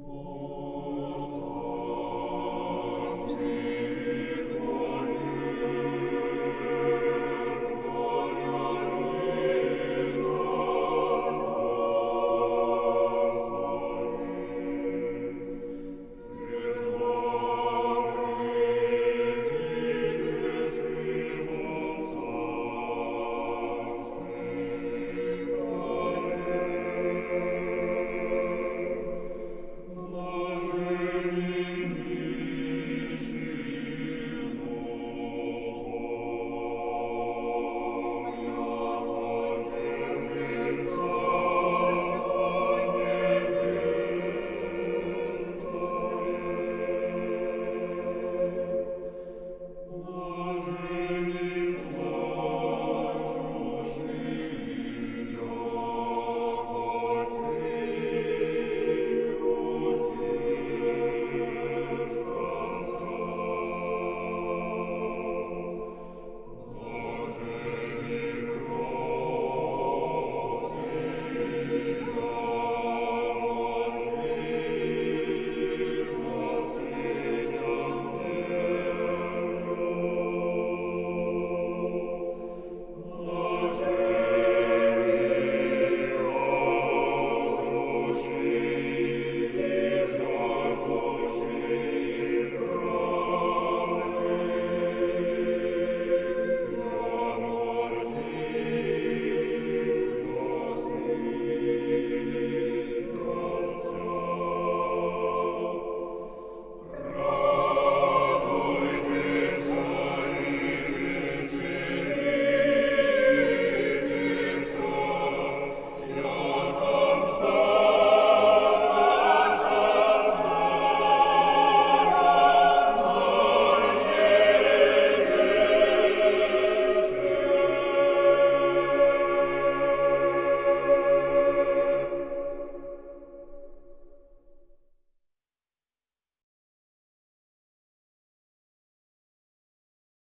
Oh.